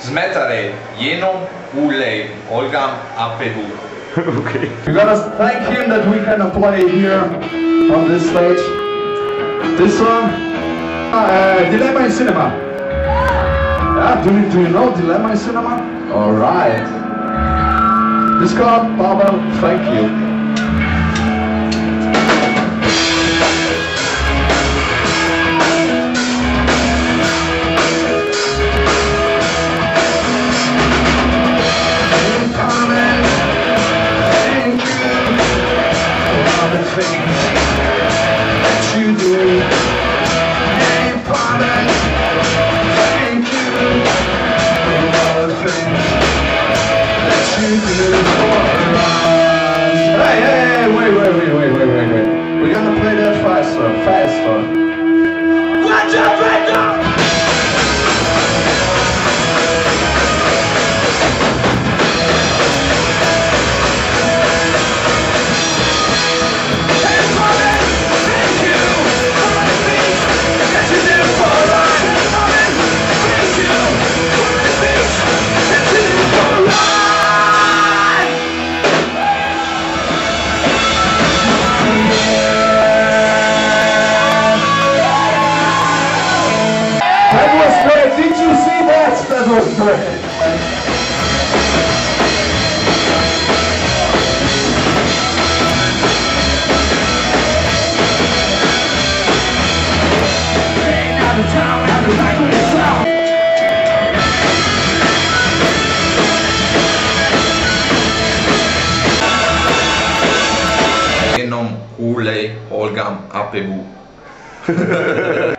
Zmetare jenom ulej Olgam Apevu. okay. We gotta thank him that we can play here on this stage. This song, uh, Dilemma in Cinema. Yeah, do you, do you know Dilemma in Cinema? Alright. This called Pavel, thank you. Hey, hey, wait, wait, wait, wait, wait, wait, wait. We're gonna play that faster, faster. Did you see that? Was great. Jenom ulej Olgam Apevu.